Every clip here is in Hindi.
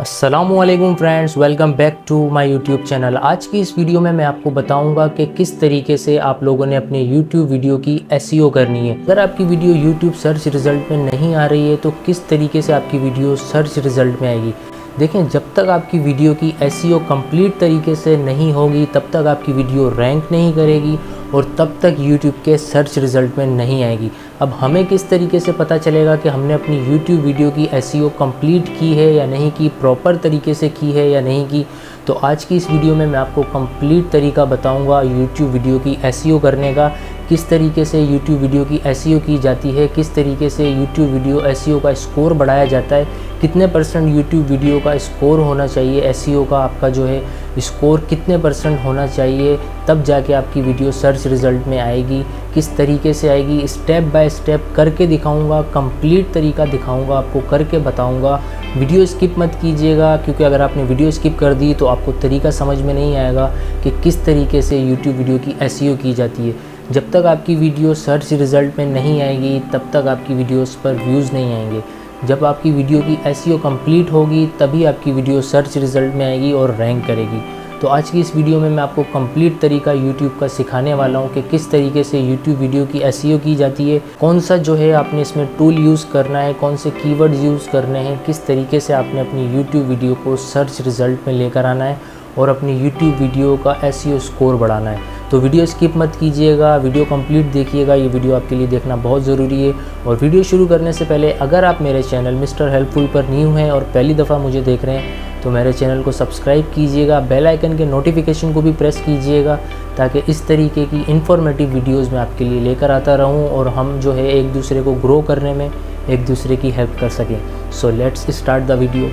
Aslam friends welcome back to my YouTube channel आज की इस वीडियो में मैं आपको बताऊँगा कि किस तरीके से आप लोगों ने अपने यूट्यूब वीडियो की एस e करनी है। अगर आपकी वीडियो यूट्यूब सर्च रिज़ल्ट में नहीं आ रही है तो किस तरीके से आपकी वीडियो सर्च रिज़ल्ट में आएगी? देखें, जब तक आपकी वीडियो की SEO कंप्लीट तरीके से नहीं होगी, तब तक आपकी वीडियो रैंक नहीं करेगी और तब तक यूट्यूब के सर्च रिज़ल्ट में नहीं आएगी। अब हमें किस तरीके से पता चलेगा कि हमने अपनी यूट्यूब वीडियो की एस कंप्लीट की है या नहीं, की प्रॉपर तरीके से की है या नहीं की? तो आज की इस वीडियो में मैं आपको कंप्लीट तरीका बताऊँगा यूट्यूब वीडियो की एस करने का, किस तरीके से YouTube वीडियो की एस की जाती है, किस तरीके से YouTube वीडियो एस का स्कोर बढ़ाया जाता है कितने परसेंट YouTube वीडियो का स्कोर होना चाहिए? एस का आपका जो है स्कोर कितने परसेंट होना चाहिए? तब जाके आपकी वीडियो सर्च रिज़ल्ट में आएगी। किस तरीके से आएगी? स्टेप बाय स्टेप करके दिखाऊँगा कंप्लीट तरीका दिखाऊँगा, आपको करके बताऊँगा। वीडियो स्किप मत कीजिएगा, क्योंकि अगर आपने वीडियो स्किप कर दी तो आपको तरीका समझ में नहीं आएगा कि किस तरीके से यूट्यूब वीडियो की एस की जाती है। जब तक आपकी वीडियो सर्च रिज़ल्ट में नहीं आएगी, तब तक आपकी वीडियोस पर व्यूज़ नहीं आएँगे। जब आपकी वीडियो की एस कंप्लीट होगी, तभी आपकी वीडियो सर्च रिज़ल्ट में आएगी और रैंक करेगी। तो आज की इस वीडियो में मैं आपको कंप्लीट तरीका यूट्यूब का सिखाने वाला हूँ कि किस तरीके से यूट्यूब वीडियो की एस की जाती है, कौन सा जो है आपने इसमें टूल यूज़ करना है, कौन से कीवर्ड्स यूज़ करने हैं, किस तरीके से आपने अपनी यूट्यूब वीडियो को सर्च रिज़ल्ट में लेकर आना है और अपनी यूट्यूब वीडियो का एस स्कोर बढ़ाना है। तो वीडियो स्किप मत कीजिएगा, वीडियो कंप्लीट देखिएगा, ये वीडियो आपके लिए देखना बहुत ज़रूरी है। और वीडियो शुरू करने से पहले, अगर आप मेरे चैनल मिस्टर हेल्पफुल पर न्यू हैं और पहली दफ़ा मुझे देख रहे हैं तो मेरे चैनल को सब्सक्राइब कीजिएगा, बेल आइकन के नोटिफिकेशन को भी प्रेस कीजिएगा, ताकि इस तरीके की इन्फॉर्मेटिव वीडियोज़ मैं आपके लिए लेकर आता रहूँ और हम जो है एक दूसरे को ग्रो करने में एक दूसरे की हेल्प कर सकें। So let's start the video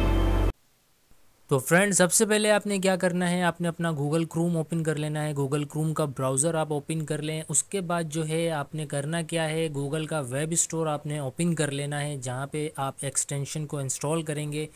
तो फ्रेंड सबसे पहले आपने क्या करना है? आपने अपना गूगल क्रूम ओपन कर लेना है। गूगल क्रूम का ब्राउज़र आप ओपन कर लें। उसके बाद जो है, आपने करना क्या है? गूगल का वेब स्टोर आपने ओपन कर लेना है, जहाँ पे आप एक्सटेंशन को इंस्टॉल करेंगे।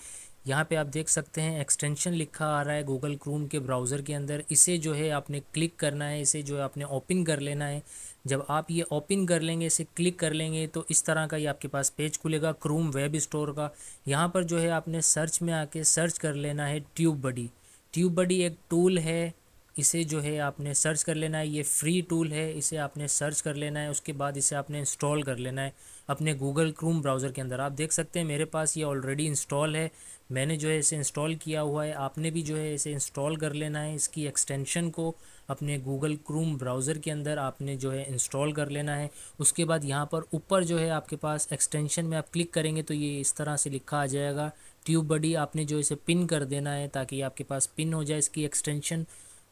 यहाँ पे आप देख सकते हैं एक्सटेंशन लिखा आ रहा है गूगल क्रूम के ब्राउज़र के अंदर। इसे जो है आपने क्लिक करना है, इसे जो है आपने ओपन कर लेना है। जब आप ये ओपन कर लेंगे, इसे क्लिक कर लेंगे तो इस तरह का ये आपके पास पेज खुलेगा क्रूम वेब स्टोर का। यहाँ पर जो है आपने सर्च में आके सर्च कर लेना है ट्यूब बडी ट्यूब बडी एक टूल है इसे जो है आपने सर्च कर लेना है, ये फ्री टूल है, इसे आपने सर्च कर लेना है, उसके बाद इसे आपने इंस्टॉल कर लेना है अपने गूगल क्रूम ब्राउज़र के अंदर। आप देख सकते हैं मेरे पास ये ऑलरेडी इंस्टॉल है, मैंने जो है इसे इंस्टॉल किया हुआ है। आपने भी जो है इसे इंस्टॉल कर लेना है, इसकी एक्सटेंशन को अपने गूगल क्रूम ब्राउज़र के अंदर आपने जो है इंस्टॉल कर लेना है। उसके बाद यहाँ पर ऊपर जो है आपके पास एक्सटेंशन में आप क्लिक करेंगे तो ये इस तरह से लिखा आ जाएगा। ट्यूब बडी आपने जो इसे पिन कर देना है ताकि आपके पास पिन हो जाए, इसकी एक्सटेंशन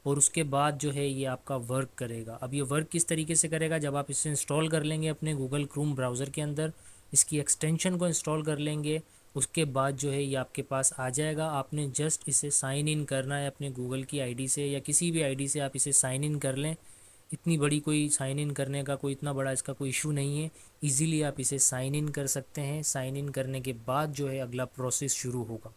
और उसके बाद जो है ये आपका वर्क करेगा। अब ये वर्क किस तरीके से करेगा? जब आप इसे इंस्टॉल कर लेंगे अपने गूगल क्रूम ब्राउज़र के अंदर, इसकी एक्सटेंशन को इंस्टॉल कर लेंगे, उसके बाद जो है ये आपके पास आ जाएगा। आपने जस्ट इसे साइन इन करना है अपने गूगल की आईडी से या किसी भी आईडी से आप इसे साइन इन कर लें। इतनी बड़ी कोई साइन इन करने का कोई, इतना बड़ा इसका कोई इशू नहीं है। इजीली आप इसे साइन इन कर सकते हैं। साइन इन करने के बाद जो है अगला प्रोसेस शुरू होगा।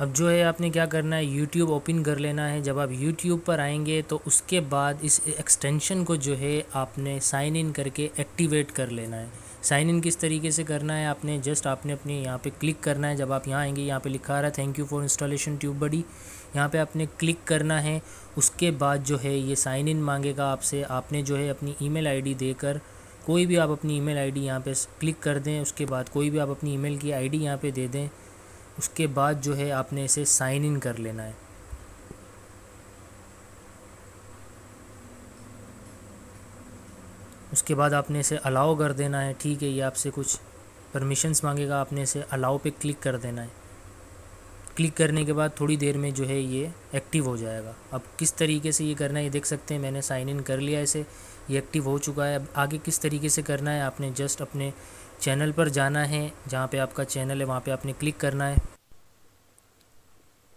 अब जो है आपने क्या करना है यूट्यूब ओपन कर लेना है। जब आप यूट्यूब पर आएँगे तो उसके बाद इस एक्सटेंशन को जो है आपने साइन इन करके एक्टिवेट कर लेना है। साइन इन किस तरीके से करना है, आपने जस्ट आपने अपने यहाँ पे क्लिक करना है। जब आप यहाँ आएँगे, यहाँ पे लिखा आ रहा है thank you for installation TubeBuddy यहाँ पे आपने क्लिक करना है। उसके बाद जो है ये साइन इन मांगेगा आपसे। आपने जो है अपनी ईमेल आईडी देकर, कोई भी आप अपनी ईमेल आईडी यहाँ पे क्लिक कर दें। उसके बाद कोई भी आप अपनी ईमेल की आईडी यहाँ दे दें। उसके बाद जो है आपने इसे साइन इन कर लेना है। उसके बाद आपने इसे अलाउ कर देना है, ठीक है, ये आपसे कुछ परमिशंस मांगेगा, आपने इसे अलाउ पे क्लिक कर देना है। क्लिक करने के बाद थोड़ी देर में जो है ये एक्टिव हो जाएगा। अब किस तरीके से ये करना है, ये देख सकते हैं, मैंने साइन इन कर लिया इसे, ये एक्टिव हो चुका है। अब आगे किस तरीके से करना है, आपने जस्ट अपने चैनल पर जाना है, जहाँ पे आपका चैनल है, वहाँ पे आपने क्लिक करना है।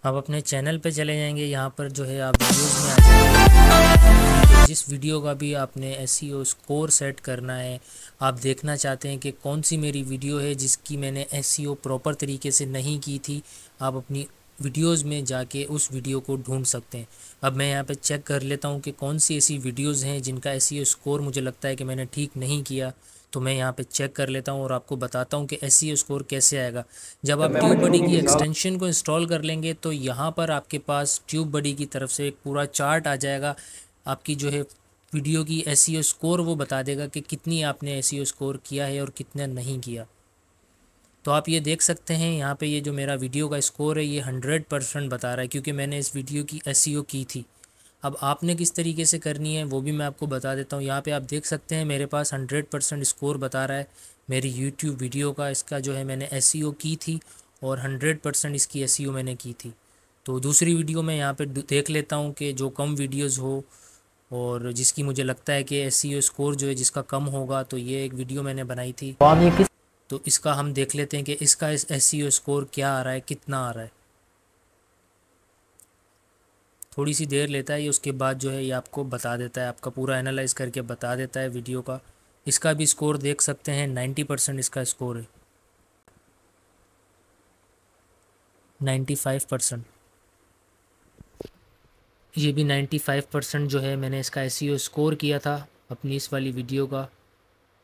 आप अपने चैनल पे चले जाएँगे, यहाँ पर जो है आप वीडियोज़ में आ जाएँगे। जिस वीडियो का भी आपने एस स्कोर सेट करना है, आप देखना चाहते हैं कि कौन सी मेरी वीडियो है जिसकी मैंने एस प्रॉपर तरीके से नहीं की थी, आप अपनी वीडियोज़ में जाके उस वीडियो को ढूंढ सकते हैं। अब मैं यहाँ पे चेक कर लेता हूँ कि कौन सी ऐसी वीडियोज़ हैं जिनका एस स्कोर मुझे लगता है कि मैंने ठीक नहीं किया। तो मैं यहाँ पे चेक कर लेता हूँ और आपको बताता हूँ कि एस स्कोर कैसे आएगा। जब आप ट्यूब बडी की एक्सटेंशन को इंस्टॉल कर लेंगे तो यहाँ पर आपके पास ट्यूब बडी की तरफ़ से एक पूरा चार्ट आ जाएगा। आपकी जो है वीडियो की एस स्कोर वो बता देगा कि कितनी आपने एस स्कोर किया है और कितना नहीं किया। तो आप ये देख सकते हैं यहाँ पे ये जो मेरा वीडियो का स्कोर है ये हंड्रेड परसेंट बता रहा है क्योंकि मैंने इस वीडियो की एस की थी। अब आपने किस तरीके से करनी है, वो भी मैं आपको बता देता हूँ। यहाँ पे आप देख सकते हैं, मेरे पास हंड्रेड परसेंट स्कोर बता रहा है। मेरी यूट्यूब वीडियो का इसका जो है मैंने एस की थी और हंड्रेड परसेंट इसकी एस मैंने की थी। तो दूसरी वीडियो में यहाँ पर देख लेता हूँ कि जो कम वीडियोज़ हो और जिसकी मुझे लगता है कि एस स्कोर जो है जिसका कम होगा तो ये एक वीडियो मैंने बनाई थी। तो इसका हम देख लेते हैं कि इसका इस एस स्कोर क्या आ रहा है, कितना आ रहा है। थोड़ी सी देर लेता है, ये उसके बाद जो है, ये आपको बता देता है, आपका पूरा एनालाइज करके बता देता है वीडियो का। इसका भी स्कोर देख सकते हैं नाइन्टी परसेंट इसका स्कोर है। नाइन्टी फाइव परसेंट ये भी नाइन्टी फाइव परसेंट जो है, मैंने इसका एस स्कोर किया था अपनी इस वाली वीडियो का।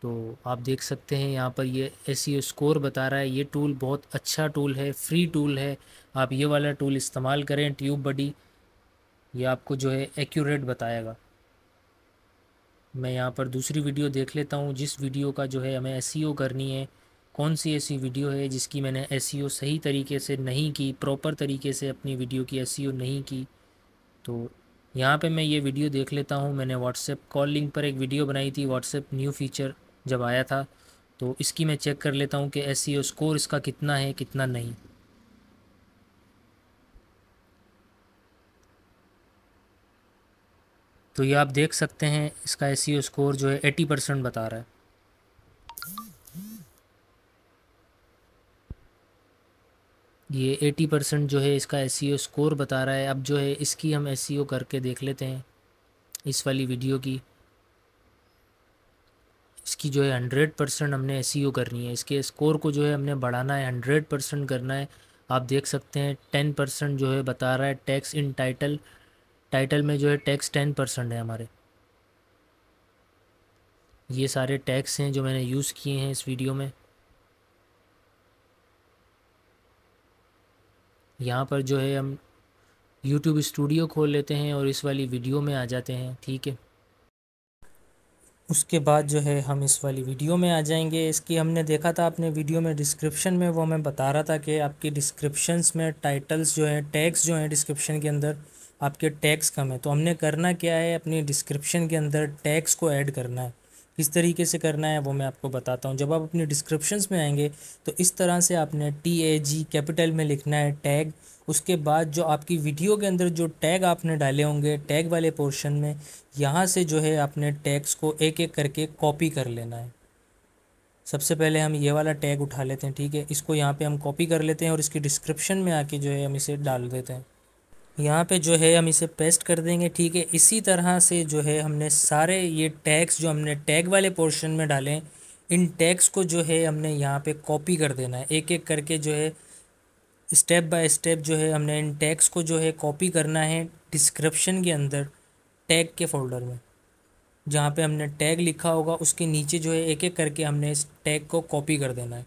तो आप देख सकते हैं, यहाँ पर ये एस स्कोर बता रहा है, ये टूल बहुत अच्छा टूल है फ्री टूल है। आप ये वाला टूल इस्तेमाल करें ट्यूब बडी ये आपको जो है एक्यूरेट बताएगा। मैं यहाँ पर दूसरी वीडियो देख लेता हूँ, जिस वीडियो का जो है हमें एस करनी है। कौन सी ऐसी वीडियो है जिसकी मैंने एस सही तरीके से नहीं की प्रॉपर तरीके से अपनी वीडियो की एस नहीं की? तो यहाँ पे मैं ये वीडियो देख लेता हूँ। मैंने व्हाट्सएप कॉल लिंक पर एक वीडियो बनाई थी व्हाट्सएप न्यू फीचर जब आया था। तो इसकी मैं चेक कर लेता हूँ कि एस स्कोर इसका कितना है, कितना नहीं। तो ये आप देख सकते हैं, इसका एस स्कोर जो है एटी परसेंट बता रहा है। ये एटी परसेंट जो है इसका एस स्कोर बता रहा है। अब जो है इसकी हम एस करके देख लेते हैं, इस वाली वीडियो की। इसकी जो है हंड्रेड परसेंट हमने एस करनी है। इसके स्कोर को जो है हमने बढ़ाना है हंड्रेड परसेंट करना है। आप देख सकते हैं टेन परसेंट जो है बता रहा है टैक्स इन टाइटल टाइटल में जो है टैक्स टेन परसेंट है हमारे। ये सारे टैक्स हैं जो मैंने यूज़ किए हैं इस वीडियो में। यहाँ पर जो है हम यूट्यूब स्टूडियो खोल लेते हैं और इस वाली वीडियो में आ जाते हैं, ठीक है? उसके बाद जो है हम इस वाली वीडियो में आ जाएँगे। इसकी हमने देखा था आपने वीडियो में डिस्क्रिप्शन में, वो मैं बता रहा था कि आपकी डिस्क्रिप्शंस में टाइटल्स जो हैं टैग्स जो हैं डिस्क्रिप्शन के अंदर आपके टैक्स कम है। तो हमने करना क्या है, अपनी डिस्क्रिप्शन के अंदर टैक्स को ऐड करना है। किस तरीके से करना है वो मैं आपको बताता हूँ। जब आप अपनी डिस्क्रिप्शंस में आएँगे तो इस तरह से आपने टी ए जी कैपिटल में लिखना है टैग उसके बाद जो आपकी वीडियो के अंदर जो टैग आपने डाले होंगे टैग वाले पोर्शन में, यहाँ से जो है आपने टैग्स को एक एक करके कॉपी कर लेना है। सबसे पहले हम ये वाला टैग उठा लेते हैं, ठीक है? इसको यहाँ पे हम कॉपी कर लेते हैं और इसकी डिस्क्रिप्शन में आके जो है हम इसे डाल देते हैं। यहाँ पे जो है हम इसे पेस्ट कर देंगे, ठीक है? इसी तरह से जो है हमने सारे ये टैग्स जो हमने टैग वाले पोर्शन में डालें, इन टैग्स को जो है हमने यहाँ पे कॉपी कर देना है। एक एक करके जो है स्टेप बाय स्टेप जो है हमने इन टैग्स को जो है कॉपी करना है डिस्क्रिप्शन के अंदर टैग के फोल्डर में। जहाँ पे हमने टैग लिखा होगा, उसके नीचे जो है एक एक करके हमने इस टैग को कॉपी कर देना है।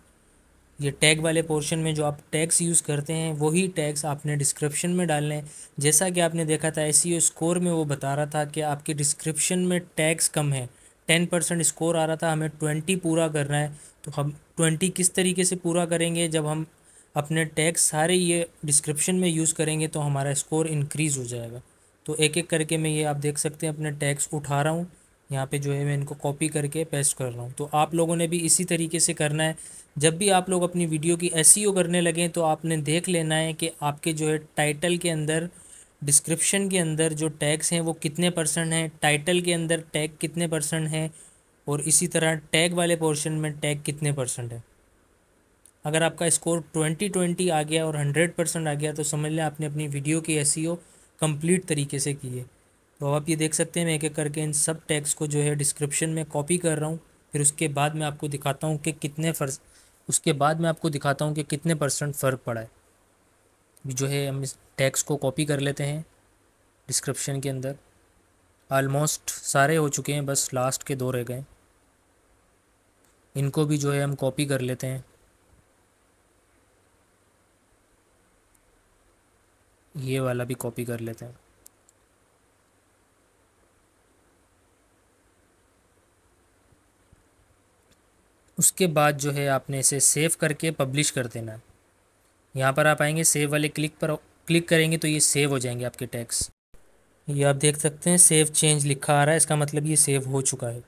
ये टैग वाले पोर्शन में जो आप टैग्स यूज़ करते हैं, वही टैग्स आपने डिस्क्रिप्शन में डालने हैं। जैसा कि आपने देखा था एस स्कोर में वो बता रहा था कि आपके डिस्क्रिप्शन में टैग्स कम है। टेन परसेंट स्कोर आ रहा था, हमें ट्वेंटी पूरा करना है। तो हम ट्वेंटी किस तरीके से पूरा करेंगे? जब हम अपने टैग्स सारे ये डिस्क्रिप्शन में यूज़ करेंगे तो हमारा स्कोर इंक्रीज़ हो जाएगा। तो एक एक करके मैं ये आप देख सकते हैं, अपने टैग्स उठा रहा हूँ। यहाँ पे जो है मैं इनको कॉपी करके पेस्ट कर रहा हूँ। तो आप लोगों ने भी इसी तरीके से करना है। जब भी आप लोग अपनी वीडियो की एस e करने लगें तो आपने देख लेना है कि आपके जो है टाइटल के अंदर डिस्क्रिप्शन के अंदर जो टैग्स हैं, वो कितने परसेंट हैं टाइटल के अंदर टैग कितने परसेंट हैं, और इसी तरह टैग वाले पोर्शन में टैग कितने परसेंट है। अगर आपका स्कोर ट्वेंटी ट्वेंटी आ गया और हंड्रेड परसेंट आ गया तो समझ लें आपने अपनी वीडियो की एस कंप्लीट e तरीके से की है। तो आप ये देख सकते हैं, मैं एक एक करके इन सब टैग्स को जो है डिस्क्रिप्शन में कॉपी कर रहा हूँ। फिर उसके बाद मैं आपको दिखाता हूँ कि कितने फ़र्ज़ उसके बाद मैं आपको दिखाता हूँ कि कितने परसेंट फ़र्क पड़ा है। जो है हम इस टैक्स को कॉपी कर लेते हैं डिस्क्रिप्शन के अंदर। आलमोस्ट सारे हो चुके हैं, बस लास्ट के दो रह गए। इनको भी जो है हम कॉपी कर लेते हैं। ये वाला भी कॉपी कर लेते हैं। उसके बाद जो है आपने इसे सेव करके पब्लिश कर देना। है यहाँ पर आप आएँगे सेव वाले क्लिक पर क्लिक करेंगे तो ये सेव हो जाएँगे आपके टैक्स ये आप देख सकते हैं सेव चेंज लिखा आ रहा है, इसका मतलब ये सेव हो चुका है।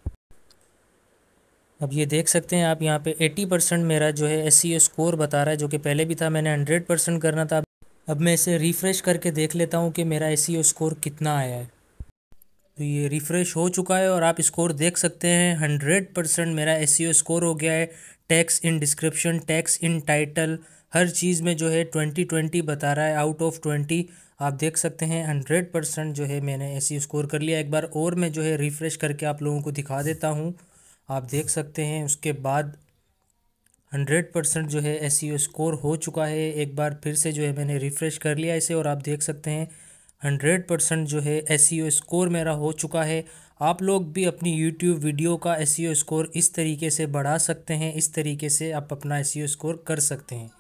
अब ये देख सकते हैं आप यहाँ पे 80 परसेंट मेरा जो है एस स्कोर बता रहा है, जो कि पहले भी था, मैंने 100 परसेंट करना था। अब मैं इसे रिफ़्रेश करके देख लेता हूँ कि मेरा एस स्कोर कितना आया है। तो ये रिफ़्रेश हो चुका है और आप स्कोर देख सकते हैं। हंड्रेड परसेंट मेरा एस स्कोर हो गया है। Tags in description, tags in title, हर चीज़ में जो है ट्वेंटी ट्वेंटी बता रहा है। आउट ऑफ़ ट्वेंटी आप देख सकते हैं। हंड्रेड परसेंट जो है मैंने एस स्कोर कर लिया एक बार और मैं जो है रिफ़्रेश करके आप लोगों को दिखा देता हूँ। आप देख सकते हैं उसके बाद हंड्रेड परसेंट जो है एस स्कोर हो चुका है। एक बार फिर से जो है मैंने रिफ़्रेश कर लिया इसे और आप देख सकते हैं। हंड्रेड परसेंट जो है एस स्कोर मेरा हो चुका है। आप लोग भी अपनी यूट्यूब वीडियो का एस स्कोर इस तरीके से बढ़ा सकते हैं, इस तरीके से आप अपना एस स्कोर कर सकते हैं।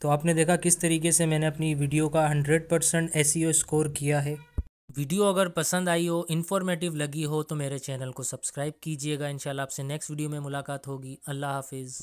तो आपने देखा किस तरीके से मैंने अपनी वीडियो का हंड्रेड परसेंट एस स्कोर किया है। वीडियो अगर पसंद आई हो, इन्फॉर्मेटिव लगी हो तो मेरे चैनल को सब्सक्राइब कीजिएगा। इंशाल्लाह आपसे नेक्स्ट वीडियो में मुलाकात होगी। अल्लाह हाफिज़।